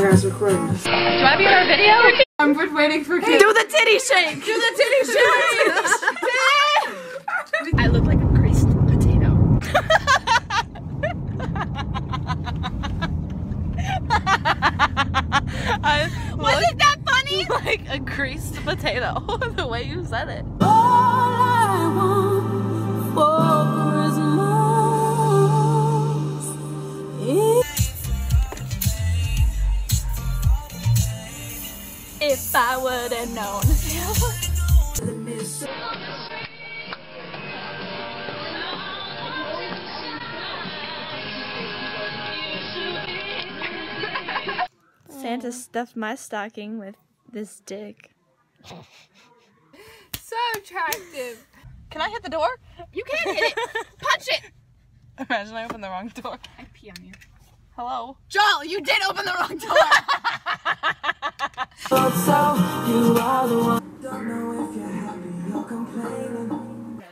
my guy's recording. Do you want to be in our video? I'm waiting for kids. Do the titty shake! Do the titty shake! I look like a greased potato. I Wasn't that funny? Like a greased potato, the way you said it. Santa stuffed my stocking with this dick. So attractive. Can I hit the door? You can hit it. Punch it. Imagine I opened the wrong door. I pee on you. Hello. Joel, you did open the wrong door.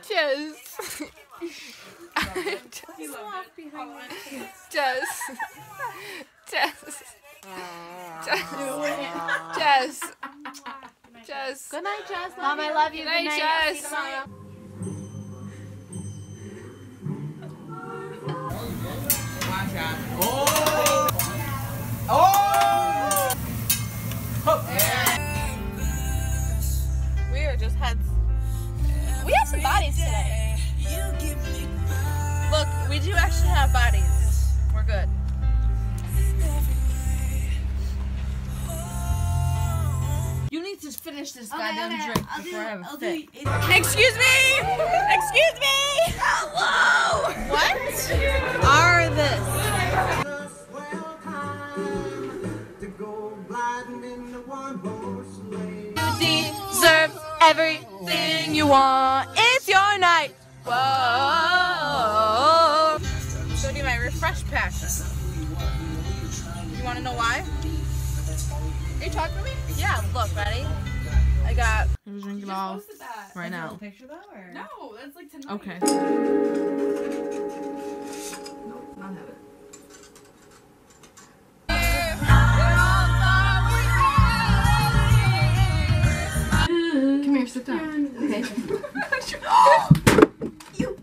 Just. Just. Just. Just. Just. Good night, Jess. Mom, I love you. Good night, Jess. We are just heads. We have some bodies today. Look, we do actually have bodies. To finish this goddamn drink before I have a fit. Excuse me! Excuse me! Hello! What are this? You deserve everything you want. It's your night. Whoa. So do my refresh pack. You want to know why? Are you talking to me? Yeah, look, ready? I got. I'm drinking all right now. Picture though, or no? That's like tonight. Okay. I'll have it. Come here, sit down. Okay. You,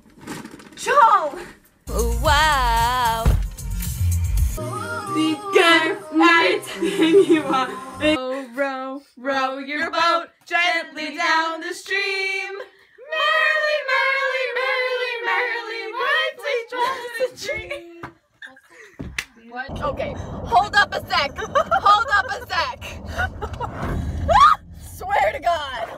Joel! Wow. Row, row, row your boat Okay, hold up a sec. Hold up a sec. Swear to God.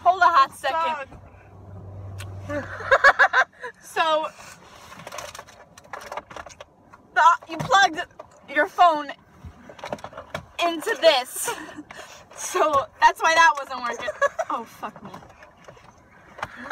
Hold a hot oh, second. so, the, you plugged your phone into this. So that's why that wasn't working. Oh, fuck me. Upside down. Are you okay?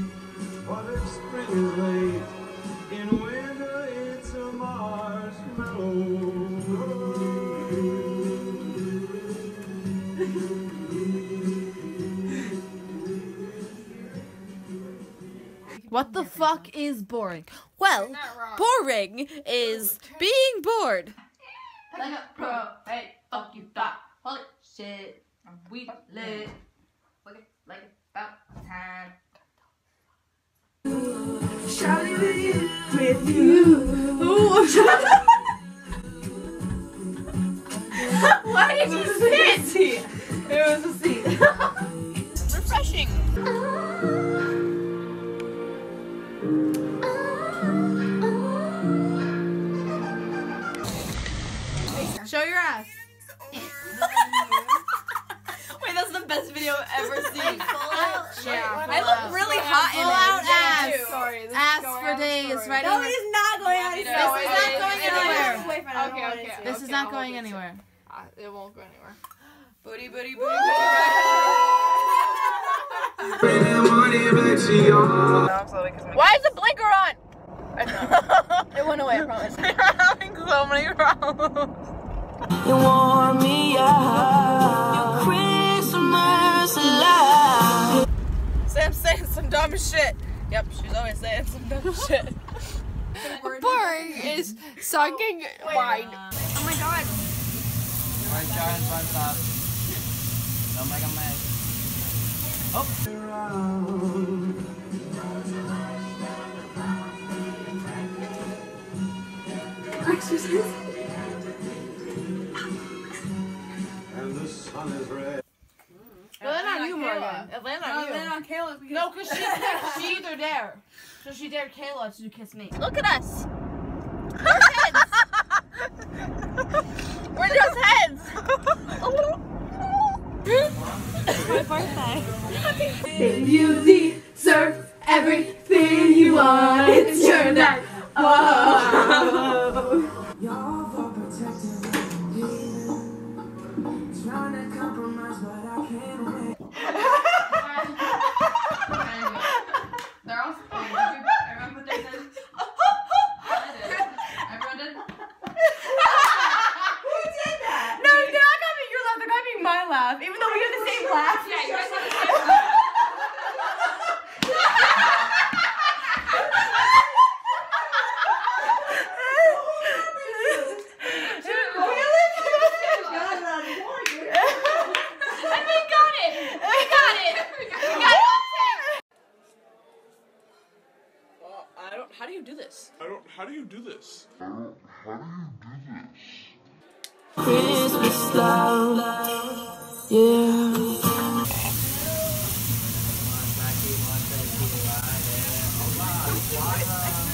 but if spring is late, in winter it's a What the fuck is boring? Well, boring is being bored. Like a pro, hey, fuck you, thought. Holy shit, we lit. Look it like it about time. Why did you sit? It was a seat. Refreshing. Show your ass. Wait, that's the best video I've ever seen. Yeah. I look really hot in Full out it. Ass. Sorry. This Ass is for Silver Day is writing. No, it is not going on. This is not going anywhere. I don't Okay, okay. This is not going anywhere. Uh, it won't go anywhere. Booty, booty, booty, booty. Why is the blinker on? It went away, I promise. We're having so many problems. You wore me out. Christmas light. Sam's saying some dumb shit. Yep, she's always saying some dumb shit. Boring is sucking oh, wine. Uh, oh my god. Right, giant one top. Don't make a mess. Oh. And on Kayla because No, because she, she either dare. So she dared Kayla to kiss me. Look at us. We're just heads. My birthday. You deserve everything you want. It's your night. Y'all How do you do this? I don't. How do you do this? How do you do this? Christmas love, yeah. Bye.